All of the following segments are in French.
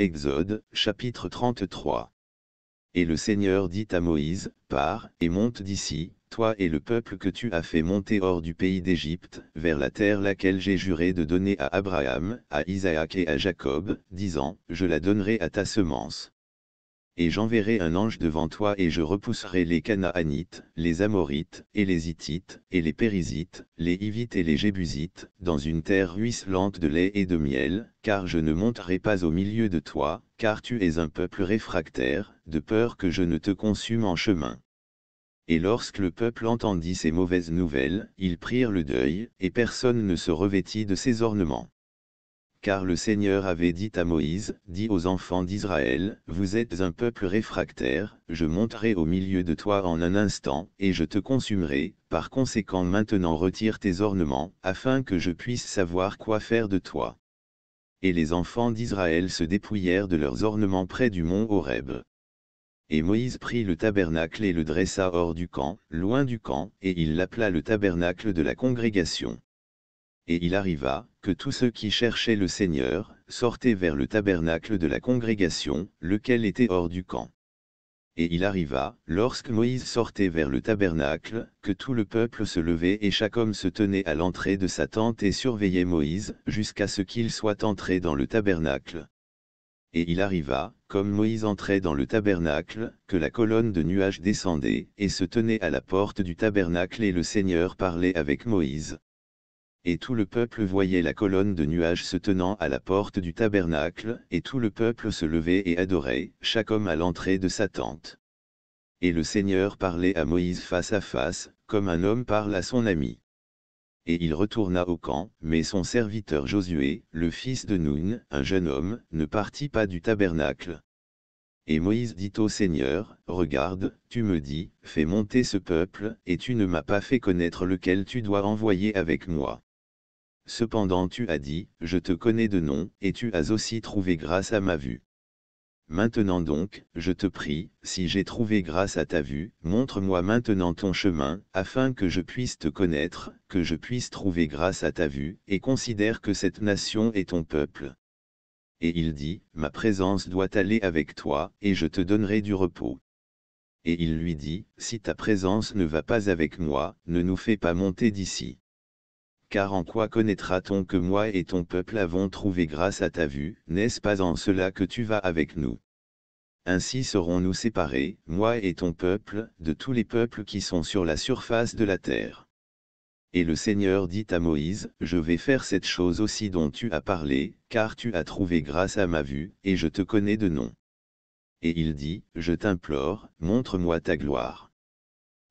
Exode, chapitre 33. Et le Seigneur dit à Moïse, Pars, et monte d'ici, toi et le peuple que tu as fait monter hors du pays d'Égypte, vers la terre laquelle j'ai juré de donner à Abraham, à Isaac et à Jacob, disant, Je la donnerai à ta semence et j'enverrai un ange devant toi et je repousserai les Canaanites, les Amorites, et les Hittites, et les Périsites, les Hivites et les Jébusites, dans une terre ruisselante de lait et de miel, car je ne monterai pas au milieu de toi, car tu es un peuple réfractaire, de peur que je ne te consume en chemin. Et lorsque le peuple entendit ces mauvaises nouvelles, ils prirent le deuil, et personne ne se revêtit de ses ornements car le Seigneur avait dit à Moïse, dit aux enfants d'Israël, Vous êtes un peuple réfractaire, je monterai au milieu de toi en un instant, et je te consumerai, par conséquent maintenant retire tes ornements, afin que je puisse savoir quoi faire de toi. Et les enfants d'Israël se dépouillèrent de leurs ornements près du mont Horeb. Et Moïse prit le tabernacle et le dressa hors du camp, loin du camp, et il l'appela le tabernacle de la congrégation. Et il arriva, que tous ceux qui cherchaient le Seigneur, sortaient vers le tabernacle de la congrégation, lequel était hors du camp. Et il arriva, lorsque Moïse sortait vers le tabernacle, que tout le peuple se levait et chaque homme se tenait à l'entrée de sa tente et surveillait Moïse, jusqu'à ce qu'il soit entré dans le tabernacle. Et il arriva, comme Moïse entrait dans le tabernacle, que la colonne de nuages descendait, et se tenait à la porte du tabernacle et le Seigneur parlait avec Moïse. Et tout le peuple voyait la colonne de nuages se tenant à la porte du tabernacle, et tout le peuple se levait et adorait, chaque homme à l'entrée de sa tente. Et le Seigneur parlait à Moïse face à face, comme un homme parle à son ami. Et il retourna au camp, mais son serviteur Josué, le fils de Nun, un jeune homme, ne partit pas du tabernacle. Et Moïse dit au Seigneur, Regarde, tu me dis, fais monter ce peuple, et tu ne m'as pas fait connaître lequel tu dois envoyer avec moi. Cependant tu as dit, je te connais de nom, et tu as aussi trouvé grâce à ma vue. Maintenant donc, je te prie, si j'ai trouvé grâce à ta vue, montre-moi maintenant ton chemin, afin que je puisse te connaître, que je puisse trouver grâce à ta vue, et considère que cette nation est ton peuple. Et il dit, Ma présence doit aller avec toi, et je te donnerai du repos. Et il lui dit, Si ta présence ne va pas avec moi, ne nous fais pas monter d'ici car en quoi connaîtra-t-on que moi et ton peuple avons trouvé grâce à ta vue, n'est-ce pas en cela que tu vas avec nous? Ainsi serons-nous séparés, moi et ton peuple, de tous les peuples qui sont sur la surface de la terre. Et le Seigneur dit à Moïse, Je vais faire cette chose aussi dont tu as parlé, car tu as trouvé grâce à ma vue, et je te connais de nom. Et il dit, Je t'implore, montre-moi ta gloire.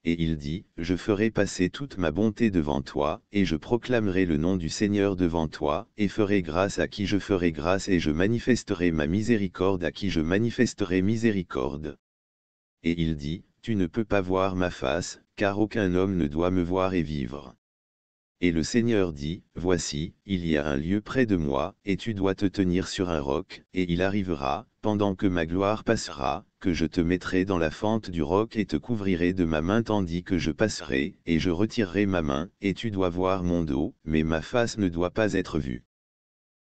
Et il dit, Je ferai passer toute ma bonté devant toi, et je proclamerai le nom du Seigneur devant toi, et ferai grâce à qui je ferai grâce et je manifesterai ma miséricorde à qui je manifesterai miséricorde. Et il dit, Tu ne peux pas voir ma face, car aucun homme ne doit me voir et vivre. Et le Seigneur dit, Voici, il y a un lieu près de moi, et tu dois te tenir sur un roc, et il arrivera, pendant que ma gloire passera, que je te mettrai dans la fente du roc et te couvrirai de ma main tandis que je passerai, et je retirerai ma main, et tu dois voir mon dos, mais ma face ne doit pas être vue.